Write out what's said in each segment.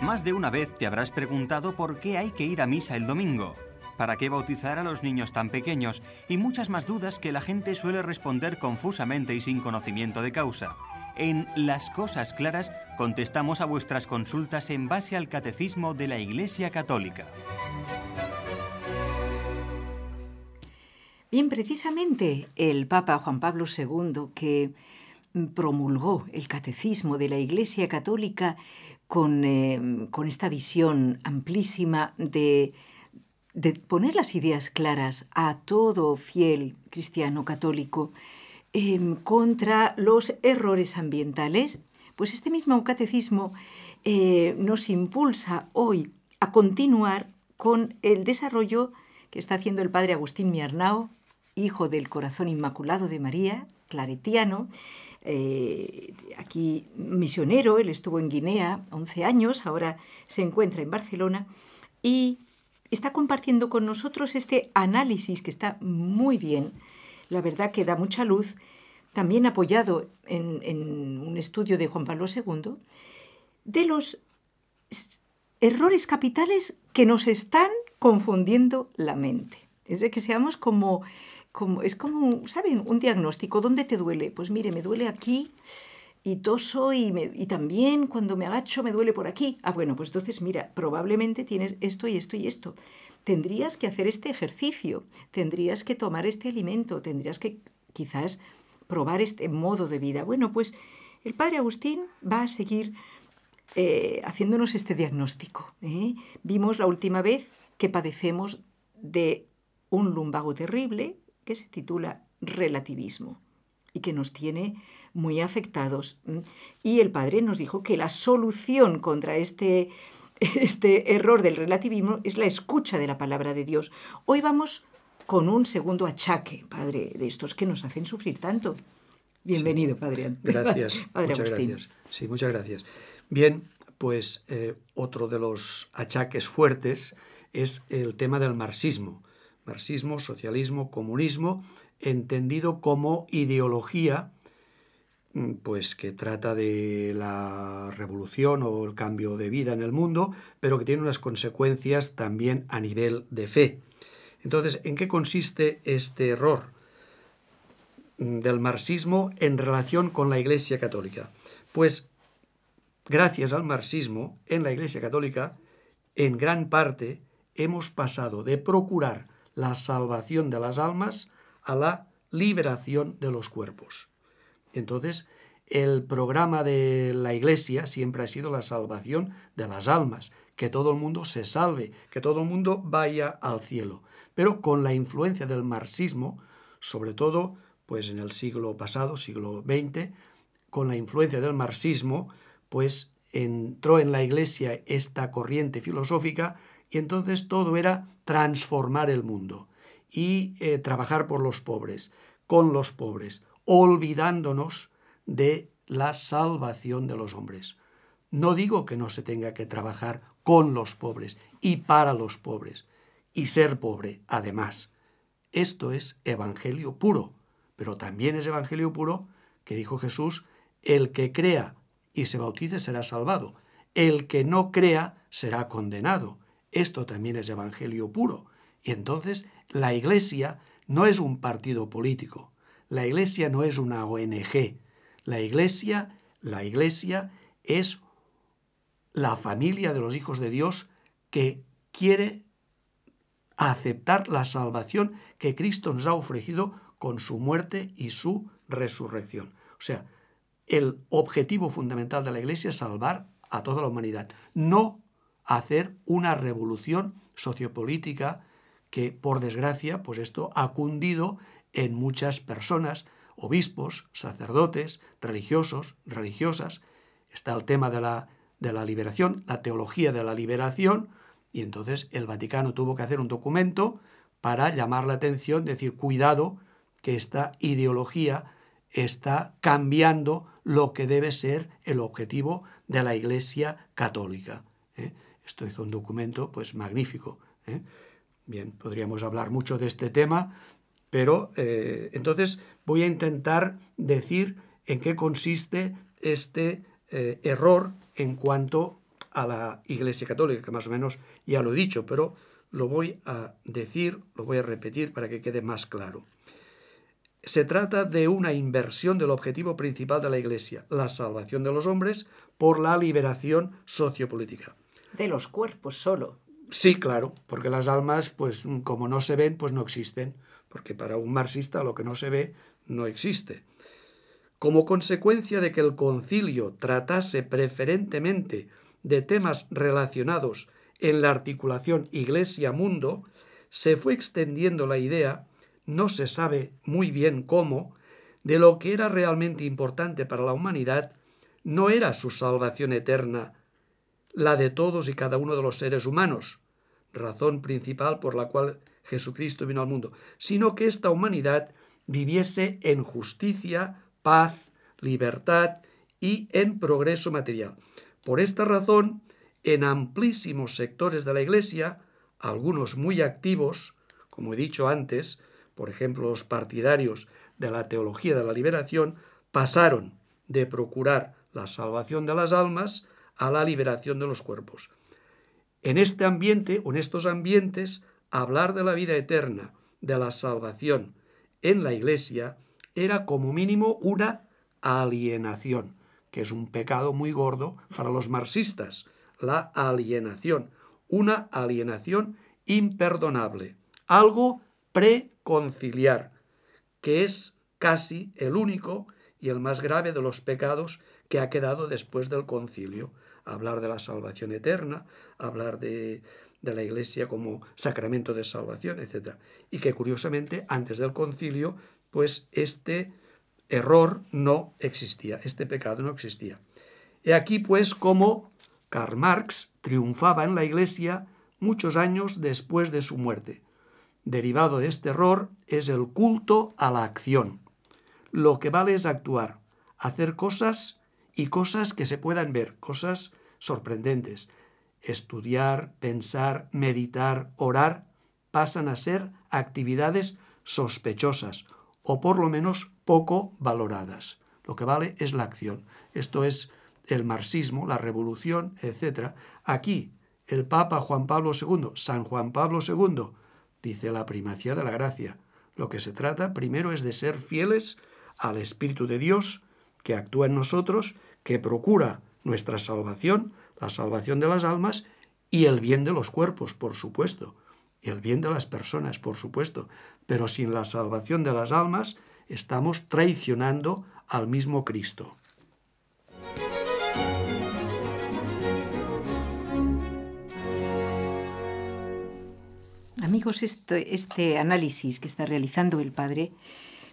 Más de una vez te habrás preguntado por qué hay que ir a misa el domingo, para qué bautizar a los niños tan pequeños y muchas más dudas que la gente suele responder confusamente y sin conocimiento de causa. En Las Cosas Claras contestamos a vuestras consultas en base al Catecismo de la Iglesia Católica. Bien, precisamente el Papa Juan Pablo II, que promulgó el Catecismo de la Iglesia Católica con, eh, con esta visión amplísima de, de poner las ideas claras a todo fiel cristiano católico, Em, contra los errores ambientales, pues este mismo catecismo eh, nos impulsa hoy a continuar con el desarrollo que está haciendo el padre Agustín Miarnao, hijo del corazón inmaculado de María, claretiano, eh, aquí misionero, él estuvo en Guinea 11 años, ahora se encuentra en Barcelona y está compartiendo con nosotros este análisis que está muy bien la verdad que da mucha luz, también apoyado en, un estudio de Juan Pablo II, de los errores capitales que nos están confundiendo la mente. Es de que seamos como, como, es como, ¿saben? Un diagnóstico. ¿Dónde te duele? Pues mire, me duele aquí y toso y, y también cuando me agacho me duele por aquí. Ah, bueno, pues entonces mira, probablemente tienes esto y esto y esto tendrías que hacer este ejercicio, tendrías que tomar este alimento, tendrías que quizás probar este modo de vida. Bueno, pues el padre Agustín va a seguir eh, haciéndonos este diagnóstico. ¿eh? Vimos la última vez que padecemos de un lumbago terrible que se titula relativismo y que nos tiene muy afectados. Y el padre nos dijo que la solución contra este este error del relativismo es la escucha de la palabra de Dios. Hoy vamos con un segundo achaque, Padre, de estos que nos hacen sufrir tanto. Bienvenido, Padre. Gracias. muchas gracias. Sí, muchas gracias. Bien, pues eh, otro de los achaques fuertes es el tema del marxismo. Marxismo, socialismo, comunismo, entendido como ideología Mm, pues que trata de la revolución o el cambio de vida en el mundo, pero que tiene unas consecuencias también a nivel de fe. Entonces, ¿en qué consiste este error mm, del marxismo en relación con la Iglesia Católica? Pues gracias al marxismo, en la Iglesia Católica, en gran parte hemos pasado de procurar la salvación de las almas a la liberación de los cuerpos. Entonces, el programa de la Iglesia siempre ha sido la salvación de las almas, que todo el mundo se salve, que todo el mundo vaya al cielo. Pero con la influencia del marxismo, sobre todo pues en el siglo pasado, siglo XX, con la influencia del marxismo, pues entró en la Iglesia esta corriente filosófica y entonces todo era transformar el mundo y eh, trabajar por los pobres, con los pobres, olvidándonos de la salvación de los hombres. No digo que no se tenga que trabajar con los pobres y para los pobres, y ser pobre, además. Esto es evangelio puro, pero también es evangelio puro que dijo Jesús, el que crea y se bautice será salvado, el que no crea será condenado. Esto también es evangelio puro. Y entonces la Iglesia no es un partido político, la iglesia no es una ONG. La iglesia, la iglesia es la familia de los hijos de Dios que quiere aceptar la salvación que Cristo nos ha ofrecido con su muerte y su resurrección. O sea, el objetivo fundamental de la Iglesia es salvar a toda la humanidad, no hacer una revolución sociopolítica que, por desgracia, pues esto ha cundido en muchas personas, obispos, sacerdotes, religiosos, religiosas. Está el tema de la, de la liberación, la teología de la liberación, y entonces el Vaticano tuvo que hacer un documento para llamar la atención, decir, cuidado, que esta ideología está cambiando lo que debe ser el objetivo de la Iglesia católica. ¿eh? Esto hizo un documento pues magnífico. ¿eh? Bien, podríamos hablar mucho de este tema, pero eh, entonces voy a intentar decir en qué consiste este eh, error en cuanto a la Iglesia Católica, que más o menos ya lo he dicho, pero lo voy a decir, lo voy a repetir para que quede más claro. Se trata de una inversión del objetivo principal de la Iglesia, la salvación de los hombres por la liberación sociopolítica. De los cuerpos solo. Sí, claro, porque las almas, pues como no se ven, pues no existen, porque para un marxista lo que no se ve no existe. Como consecuencia de que el concilio tratase preferentemente de temas relacionados en la articulación Iglesia-Mundo, se fue extendiendo la idea, no se sabe muy bien cómo, de lo que era realmente importante para la humanidad, no era su salvación eterna, la de todos y cada uno de los seres humanos, razón principal por la cual Jesucristo vino al mundo, sino que esta humanidad viviese en justicia, paz, libertad y en progreso material. Por esta razón, en amplísimos sectores de la Iglesia, algunos muy activos, como he dicho antes, por ejemplo los partidarios de la teología de la liberación, pasaron de procurar la salvación de las almas a la liberación de los cuerpos. En este ambiente o en estos ambientes, hablar de la vida eterna, de la salvación en la Iglesia, era como mínimo una alienación, que es un pecado muy gordo para los marxistas, la alienación, una alienación imperdonable, algo preconciliar, que es casi el único y el más grave de los pecados que ha quedado después del concilio. Hablar de la salvación eterna, hablar de, de la Iglesia como sacramento de salvación, etc. Y que curiosamente antes del concilio, pues este error no existía, este pecado no existía. He aquí pues cómo Karl Marx triunfaba en la Iglesia muchos años después de su muerte. Derivado de este error es el culto a la acción. Lo que vale es actuar, hacer cosas y cosas que se puedan ver, cosas sorprendentes. Estudiar, pensar, meditar, orar pasan a ser actividades sospechosas o por lo menos poco valoradas. Lo que vale es la acción. Esto es el marxismo, la revolución, etc. Aquí, el Papa Juan Pablo II, San Juan Pablo II, dice la primacía de la gracia. Lo que se trata primero es de ser fieles al Espíritu de Dios que actúa en nosotros, que procura nuestra salvación, la salvación de las almas y el bien de los cuerpos, por supuesto, y el bien de las personas, por supuesto, pero sin la salvación de las almas estamos traicionando al mismo Cristo. Amigos, este, este, análisis que está realizando el padre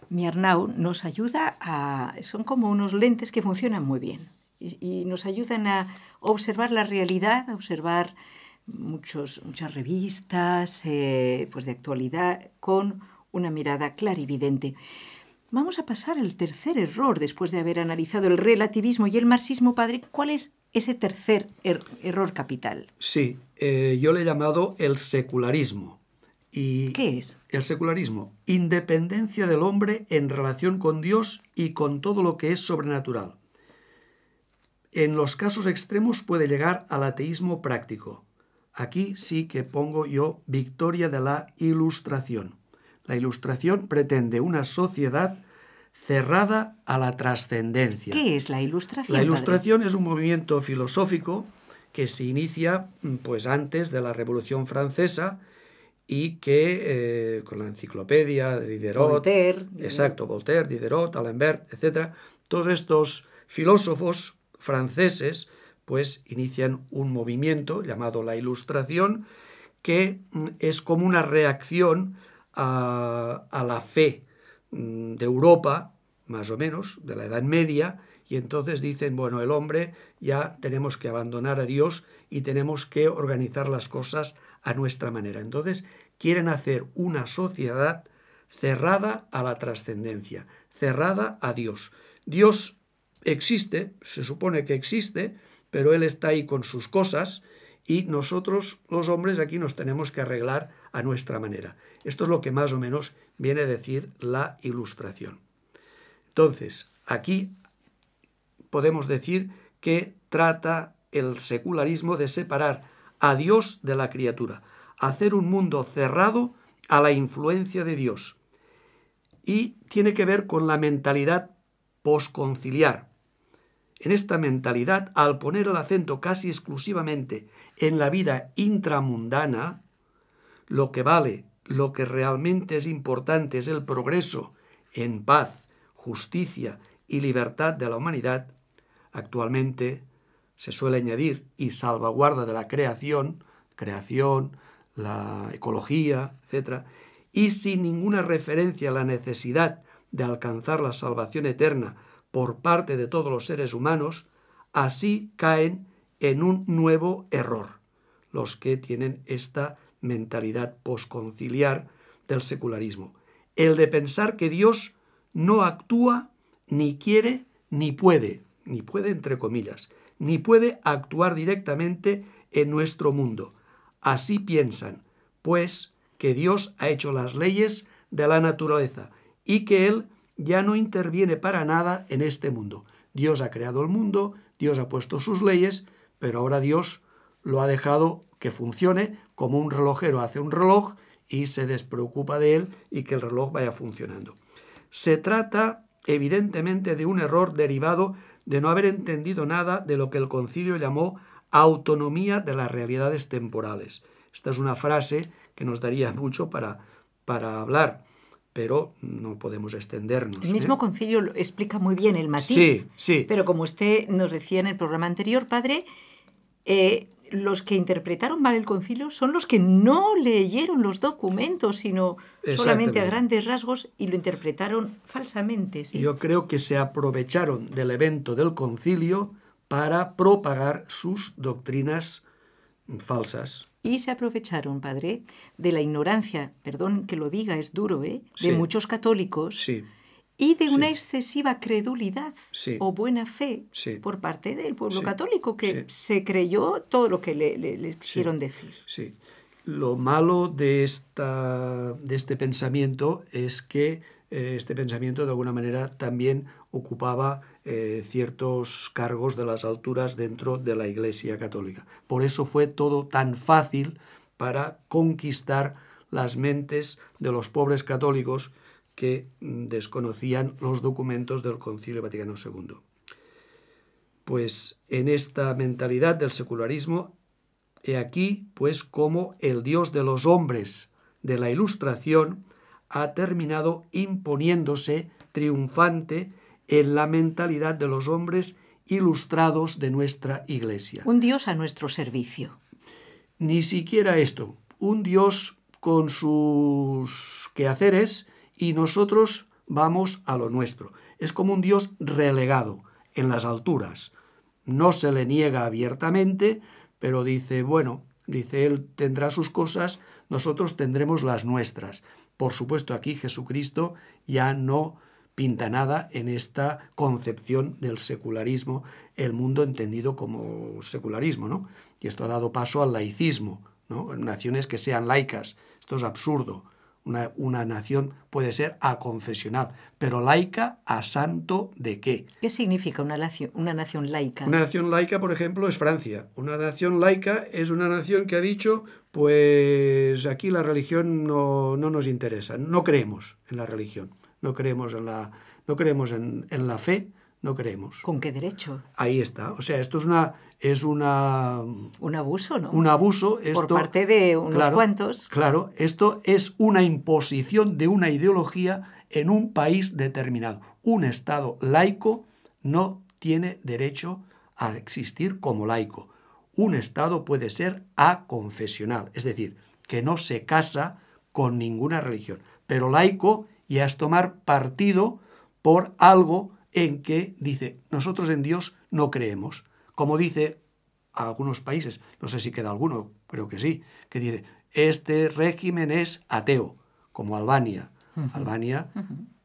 Miarnau nos ayuda a... son como unos lentes que funcionan muy bien y, nos ayudan a observar la realidad, a observar muchos, muchas revistas eh, pues de actualidad con una mirada clarividente. Vamos a pasar al tercer error después de haber analizado el relativismo y el marxismo, padre. ¿Cuál es ese tercer er-, error capital? Sí, eh, yo le he llamado el secularismo. Y ¿Qué es? El secularismo, independencia del hombre en relación con Dios y con todo lo que es sobrenatural. En los casos extremos puede llegar al ateísmo práctico. Aquí sí que pongo yo victoria de la ilustración. La ilustración pretende una sociedad cerrada a la trascendencia. ¿Qué es la ilustración? La ilustración es un movimiento filosófico que se inicia pues antes de la Revolución Francesa y que eh, con la enciclopedia de Diderot, Voltaire, exacto, Voltaire, Diderot, Alembert, etc., todos estos filósofos franceses pues inician un movimiento llamado la Ilustración que mm, es como una reacción a, la fe mm, de Europa, más o menos, de la Edad Media, y entonces dicen, bueno, el hombre ya tenemos que abandonar a Dios y tenemos que organizar las cosas a nuestra manera. Entonces quieren hacer una sociedad cerrada a la trascendencia, cerrada a Dios. Dios existe, se supone que existe, pero Él está ahí con sus cosas y nosotros los hombres aquí nos tenemos que arreglar a nuestra manera. Esto es lo que más o menos viene a decir la ilustración. Entonces, aquí podemos decir que trata el secularismo de separar a Dios de la criatura, hacer un mundo cerrado a la influencia de Dios. Y tiene que ver con la mentalidad posconciliar. En esta mentalidad, al poner el acento casi exclusivamente en la vida intramundana, lo que vale, lo que realmente es importante es el progreso en paz, justicia y libertad de la humanidad, actualmente se suele añadir y salvaguarda de la creación, creación, la ecología, etc., y sin ninguna referencia a la necesidad de alcanzar la salvación eterna por parte de todos los seres humanos, así caen en un nuevo error los que tienen esta mentalidad posconciliar del secularismo, el de pensar que Dios no actúa, ni quiere, ni puede, ni puede entre comillas, ni puede actuar directamente en nuestro mundo. Así piensan, pues, que Dios ha hecho las leyes de la naturaleza y que Él ya no interviene para nada en este mundo. Dios ha creado el mundo, Dios ha puesto sus leyes, pero ahora Dios lo ha dejado que funcione como un relojero hace un reloj y se despreocupa de él y que el reloj vaya funcionando. Se trata evidentemente de un error derivado de no haber entendido nada de lo que el concilio llamó autonomía de las realidades temporales. Esta es una frase que nos daría mucho para, para hablar, pero no podemos extendernos. El mismo ¿eh? concilio explica muy bien el matiz. Sí, sí. Pero como usted nos decía en el programa anterior, padre, eh, los que interpretaron mal el concilio son los que no leyeron los documentos, sino solamente a grandes rasgos y lo interpretaron falsamente. Yo creo que se aprovecharon del evento del concilio para propagar sus doctrinas falsas. Y se aprovecharon, padre, de la ignorancia, perdón que lo diga, es duro, ¿eh? de muchos católicos. Sí y de una excesiva credulidad o buena fe por parte del pueblo católico, que se creyó todo lo que le, quisieron decir. Sí. Lo malo de, esta, de este pensamiento es que eh, este pensamiento de alguna manera también ocupaba eh, ciertos cargos de las alturas dentro de la Iglesia Católica. Por eso fue todo tan fácil para conquistar las mentes de los pobres católicos que mm, desconocían los documentos del Concilio Vaticano II. Pues en esta mentalidad del secularismo, he aquí pues cómo el Dios de los hombres de la Ilustración ha terminado imponiéndose triunfante en la mentalidad de los hombres ilustrados de nuestra Iglesia. Un Dios a nuestro servicio. Ni siquiera esto, un Dios con sus quehaceres y nosotros vamos a lo nuestro. Es como un Dios relegado en las alturas. No se le niega abiertamente, pero dice, bueno, dice, Él tendrá sus cosas, nosotros tendremos las nuestras. Por supuesto, aquí Jesucristo ya no pinta nada en esta concepción del secularismo, el mundo entendido como secularismo, ¿no? Y esto ha dado paso al laicismo, ¿no? Naciones que sean laicas. Esto es absurdo. Una, nación puede ser aconfesional, pero laica a santo de qué. ¿Qué significa una nación, una nación laica? Una nación laica, por ejemplo, es Francia. Una nación laica es una nación que ha dicho, pues aquí la religión no, nos interesa, no creemos en la religión, no creemos en la, no creemos en, en la fe, no creemos. ¿Con qué derecho? Ahí está. O sea, esto es una es una un abuso, ¿no? Un abuso por parte de unos cuantos. Claro, esto es una imposición de una ideología en un país determinado. Un estado laico no tiene derecho a existir como laico. Un estado puede ser aconfesional, es decir, que no se casa con ninguna religión, pero laico ya es tomar partido por algo en que dice, nosotros en Dios no creemos. Como dice a algunos países, no sé si queda alguno, creo que sí, que dice, este régimen es ateo, como Albania. Albania,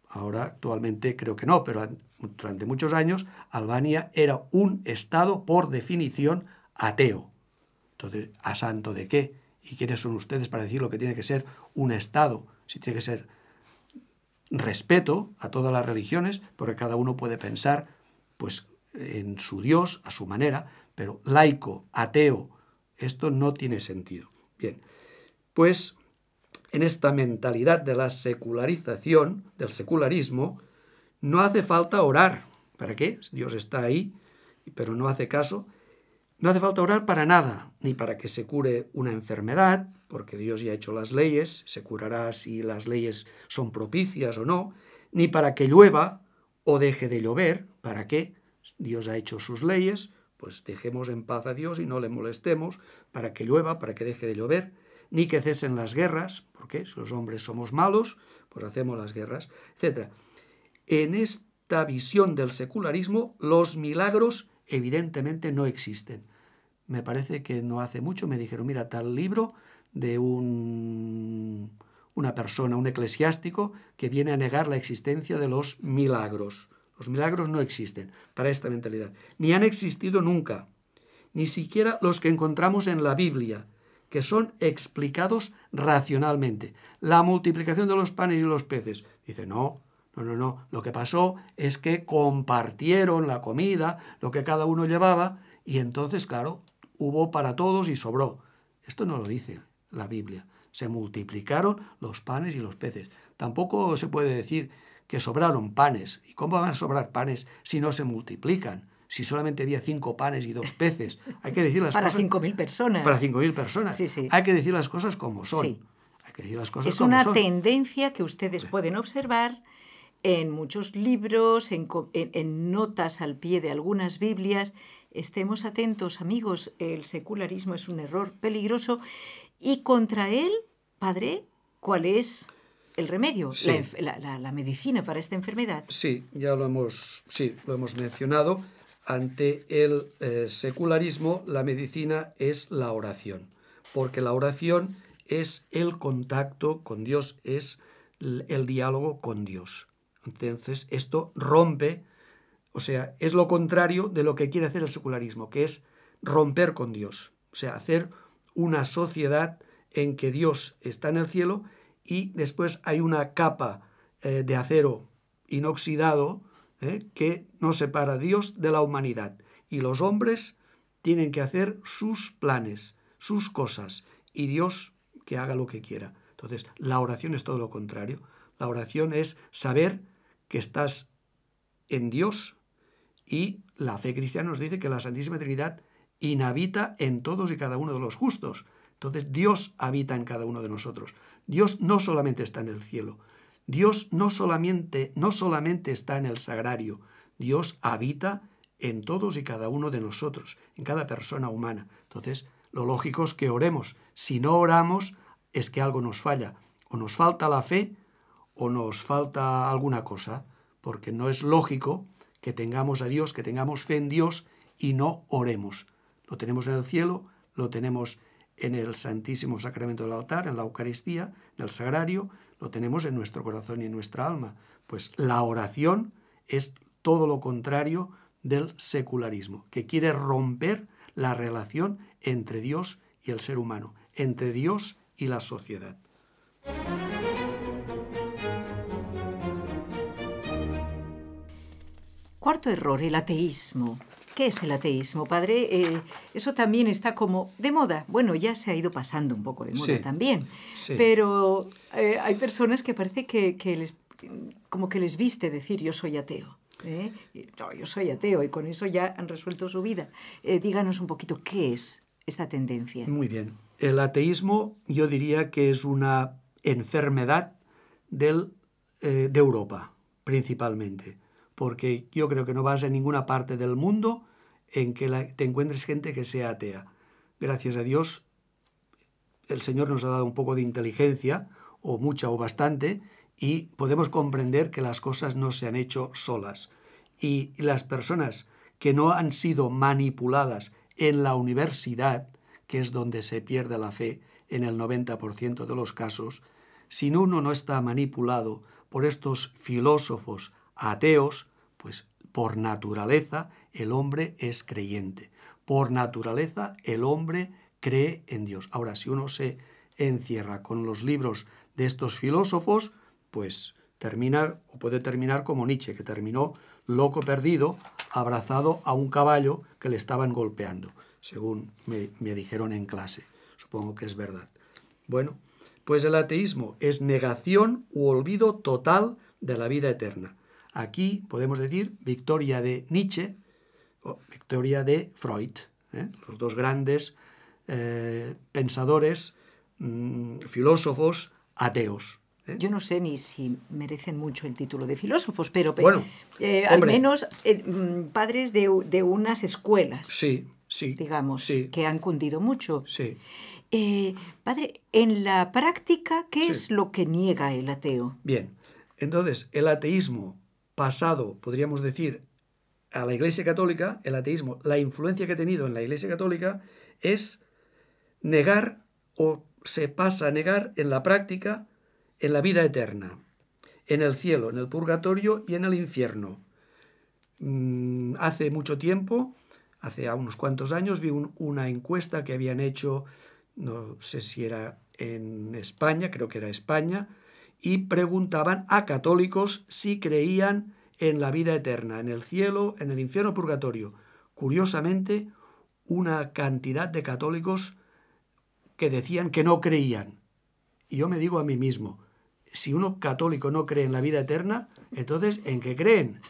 ahora actualmente creo que no, pero durante muchos años Albania era un Estado por definición ateo. Entonces, ¿a santo de qué? ¿Y quiénes son ustedes para decir lo que tiene que ser un Estado? Si tiene que ser respeto a todas las religiones, porque cada uno puede pensar pues en su Dios, a su manera, pero laico, ateo, esto no tiene sentido. Bien, pues en esta mentalidad de la secularización, del secularismo, no hace falta orar. ¿Para qué? Dios está ahí, pero no hace caso. No hace falta orar para nada, ni para que se cure una enfermedad, porque Dios ya ha hecho las leyes, se curará si las leyes son propicias o no, ni para que llueva o deje de llover, ¿para qué? Dios ha hecho sus leyes, pues dejemos en paz a Dios y no le molestemos para que llueva, para que deje de llover, ni que cesen las guerras, porque si los hombres somos malos, pues hacemos las guerras, etc. En esta visión del secularismo, los milagros evidentemente no existen. Me parece que no hace mucho me dijeron, mira, tal libro de un, una persona, un eclesiástico, que viene a negar la existencia de los milagros. Los milagros no existen para esta mentalidad, ni han existido nunca, ni siquiera los que encontramos en la Biblia, que son explicados racionalmente. La multiplicación de los panes y los peces. Dice, no, no, no, no. Lo que pasó es que compartieron la comida, lo que cada uno llevaba, y entonces, claro, hubo para todos y sobró. Esto no lo dice la Biblia. Se multiplicaron los panes y los peces. Tampoco se puede decir que sobraron panes. ¿Y cómo van a sobrar panes si no se multiplican? Si solamente había cinco panes y dos peces. Hay que decir las para cosas. Para cinco mil personas. Para cinco mil personas. Sí, sí. Hay que decir las cosas como son. Sí. Hay que decir las cosas es como una son. tendencia que ustedes pueden observar en muchos libros, en, en, en, notas al pie de algunas Biblias. Estemos atentos, amigos, el secularismo es un error peligroso y contra él, padre, ¿cuál es el remedio, Sí. la, la, la, medicina para esta enfermedad? Sí, ya lo hemos, sí, lo hemos mencionado. Ante el eh, secularismo, la medicina es la oración, porque la oración es el contacto con Dios, es el diálogo con Dios. Entonces, esto rompe, o sea, es lo contrario de lo que quiere hacer el secularismo, que es romper con Dios, o sea, hacer una sociedad en que Dios está en el cielo y después hay una capa eh, de acero inoxidado eh, que nos separa a Dios de la humanidad. Y los hombres tienen que hacer sus planes, sus cosas, y Dios que haga lo que quiera. Entonces, la oración es todo lo contrario. La oración es saber que estás en Dios y la fe cristiana nos dice que la Santísima Trinidad inhabita en todos y cada uno de los justos. Entonces Dios habita en cada uno de nosotros. Dios no solamente está en el cielo, Dios no solamente, no solamente está en el sagrario, Dios habita en todos y cada uno de nosotros, en cada persona humana. Entonces, lo lógico es que oremos. Si no oramos, es que algo nos falla. O nos falta la fe o nos falta alguna cosa, porque no es lógico que tengamos a Dios, que tengamos fe en Dios y no oremos. Lo tenemos en el cielo, lo tenemos en el Santísimo Sacramento del altar, en la Eucaristía, en el Sagrario, lo tenemos en nuestro corazón y en nuestra alma. Pues la oración es todo lo contrario del secularismo, que quiere romper la relación entre Dios y el ser humano, entre Dios y la sociedad. Cuarto error, el ateísmo. ¿Qué es el ateísmo, padre? Eh, eso también está como de moda. Bueno, ya se ha ido pasando un poco de moda Sí, también. sí. Pero eh, hay personas que parece que, que les, como que les viste decir yo soy ateo. ¿eh? "No, yo soy ateo y con eso ya han resuelto su vida. Eh, díganos un poquito qué es esta tendencia. Muy bien. El ateísmo yo diría que es una enfermedad del, de Europa, principalmente, porque yo creo que no vas a ninguna parte del mundo en que te encuentres gente que sea atea. Gracias a Dios, el Señor nos ha dado un poco de inteligencia, o mucha o bastante, y podemos comprender que las cosas no se han hecho solas. Y las personas que no han sido manipuladas en la universidad, que es donde se pierde la fe en el 90% de los casos, si uno no está manipulado por estos filósofos ateos, pues por naturaleza el hombre es creyente. Por naturaleza el hombre cree en Dios. Ahora, si uno se encierra con los libros de estos filósofos, pues termina o puede terminar como Nietzsche, que terminó loco perdido, abrazado a un caballo que le estaban golpeando, según me, me dijeron en clase. Supongo que es verdad. Bueno, pues el ateísmo es negación u olvido total de la vida eterna. Aquí podemos decir victoria de Nietzsche o victoria de Freud, ¿eh? los dos grandes eh, pensadores, mmm, filósofos ateos. ¿eh? Yo no sé ni si merecen mucho el título de filósofos, pero bueno, eh, al menos eh, mm, padres de, de, unas escuelas. Sí, sí. Digamos, sí. que han cundido mucho. Sí. Padre, en la práctica, ¿qué es lo que niega el ateo? Bien, entonces, el ateísmo pasado, podríamos decir, a la Iglesia Católica, el ateísmo, la influencia que ha tenido en la Iglesia Católica es negar o se pasa a negar en la práctica en la vida eterna, en el cielo, en el purgatorio y en el infierno. Mm, hace mucho tiempo, hace unos cuantos años, vi un, una encuesta que habían hecho, no sé si era en España, creo que era España, y preguntaban a católicos si creían en la vida eterna, en el cielo, en el infierno, purgatorio. Curiosamente, una cantidad de católicos que decían que no creían. Y yo me digo a mí mismo, si uno católico no cree en la vida eterna, entonces ¿en qué creen?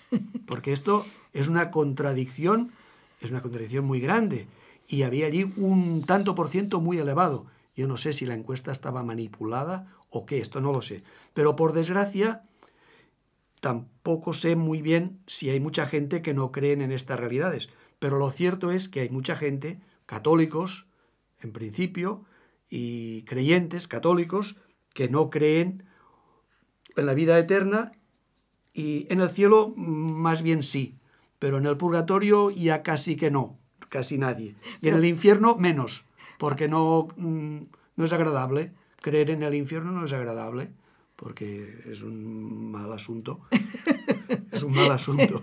Porque esto es una contradicción, es una contradicción muy grande. Y había allí un tanto por ciento muy elevado. Yo no sé si la encuesta estaba manipulada o qué, esto no lo sé. Pero por desgracia, tampoco sé muy bien si hay mucha gente que no creen en estas realidades. Pero lo cierto es que hay mucha gente, católicos, en principio, y creyentes católicos, que no creen en la vida eterna y en el cielo más bien sí, pero en el purgatorio ya casi que no, casi nadie. Y en el infierno menos, porque no, no es agradable. Creer en el infierno no es agradable, porque es un mal asunto. Es un mal asunto.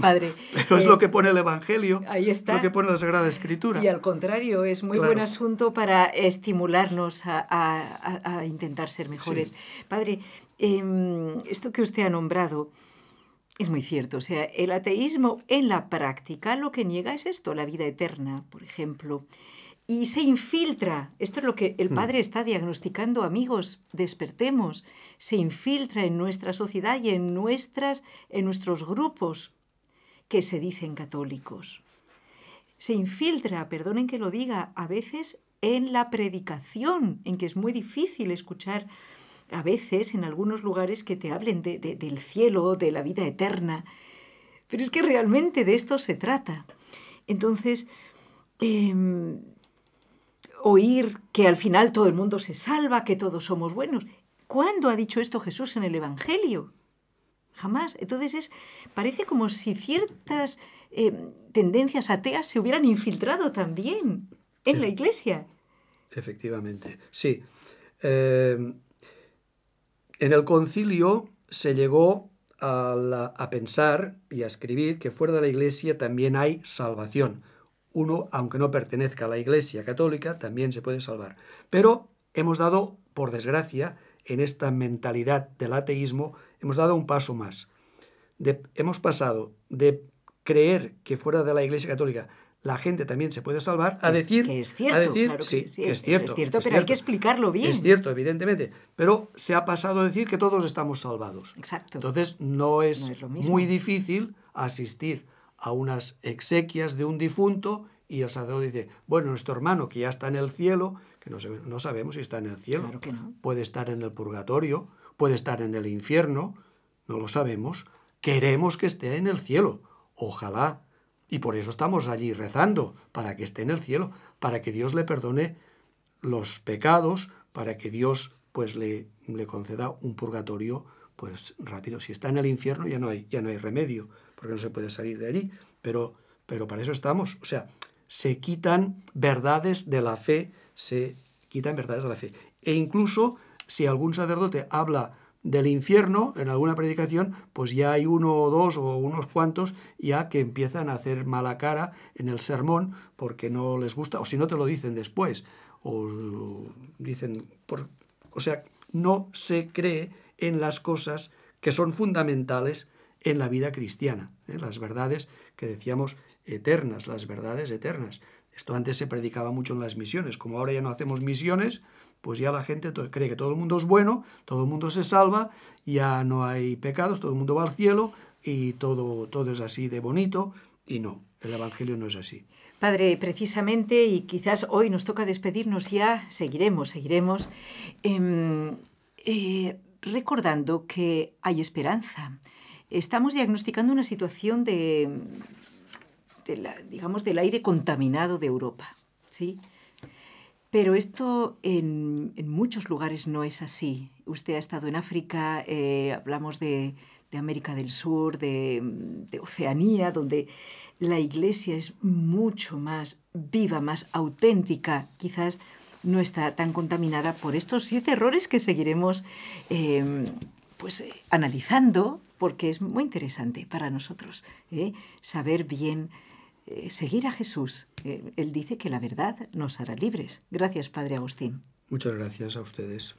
Padre. Pero es eh, lo que pone el Evangelio. Ahí está. Es lo que pone la Sagrada Escritura. Y al contrario, es muy Claro. buen asunto para estimularnos a, a- a- a intentar ser mejores. Padre, em, esto que usted ha nombrado es muy cierto. O sea, el ateísmo en la práctica lo que niega es esto, la vida eterna, por ejemplo. Y se infiltra, esto es lo que el padre está diagnosticando, amigos, despertemos, se infiltra en nuestra sociedad y en, nuestras, en nuestros grupos que se dicen católicos. Se infiltra, perdonen que lo diga, a veces en la predicación, en que es muy difícil escuchar a veces en algunos lugares que te hablen de- de- del cielo, de la vida eterna. Pero es que realmente de esto se trata. Entonces, em, oír que al final todo el mundo se salva, que todos somos buenos. ¿Cuándo ha dicho esto Jesús en el Evangelio? Jamás. Entonces es, parece como si ciertas eh, tendencias ateas se hubieran infiltrado también en la iglesia. Efectivamente, sí. Eh, en el concilio se llegó a, la- a pensar y a escribir que fuera de la iglesia también hay salvación. Uno, aunque no pertenezca a la iglesia católica, también se puede salvar. Pero hemos dado, por desgracia, en esta mentalidad del ateísmo, hemos dado un paso más. De- hemos pasado de creer que fuera de la iglesia católica la gente también se puede salvar, a decir, que es cierto, a decir, claro que sí, es- cierto, es cierto, es pero hay que explicarlo bien. Es cierto, evidentemente, pero se ha pasado a decir que todos estamos salvados. Exacto. Entonces no es, No es muy difícil asistir a unas exequias de un difunto y el sacerdote dice, bueno, nuestro hermano que ya está en el cielo, que no, no sabemos si está en el cielo, Claro que no. puede estar en el purgatorio, puede estar en el infierno, no lo sabemos, queremos que esté en el cielo, ojalá. Y por eso estamos allí rezando, para que esté en el cielo, para que Dios le perdone los pecados, para que Dios pues le, le conceda un purgatorio pues rápido. Si está en el infierno ya no hay, ya no hay remedio, porque no se puede salir de allí. Pero, pero para eso estamos. O sea, se quitan verdades de la fe, se quitan verdades de la fe. E incluso si algún sacerdote habla del infierno en alguna predicación, pues ya hay uno o dos o unos cuantos ya que empiezan a hacer mala cara en el sermón porque no les gusta, o si no te lo dicen después, o dicen, por, o sea, no se cree en las cosas que son fundamentales en la vida cristiana, ¿eh? las verdades que decíamos eternas, las verdades eternas. Esto antes se predicaba mucho en las misiones, como ahora ya no hacemos misiones, pues ya la gente cree que todo el mundo es bueno, todo el mundo se salva, ya no hay pecados, todo el mundo va al cielo y todo, todo es así de bonito, y no, el Evangelio no es así. Padre, precisamente, y quizás hoy nos toca despedirnos ya, seguiremos, seguiremos, em, eh, recordando que hay esperanza. Estamos diagnosticando una situación de, digamos, del aire contaminado de Europa, ¿sí? Pero esto en, muchos lugares no es así. Usted ha estado en África, eh, hablamos de, América del Sur, de, Oceanía, donde la iglesia es mucho más viva, más auténtica, quizás no está tan contaminada por estos siete errores que seguiremos em, pues, eh, analizando, porque es muy interesante para nosotros ¿eh? saber bien, eh, seguir a Jesús. él dice que la verdad nos hará libres. Gracias, Padre Agustín. Muchas gracias a ustedes.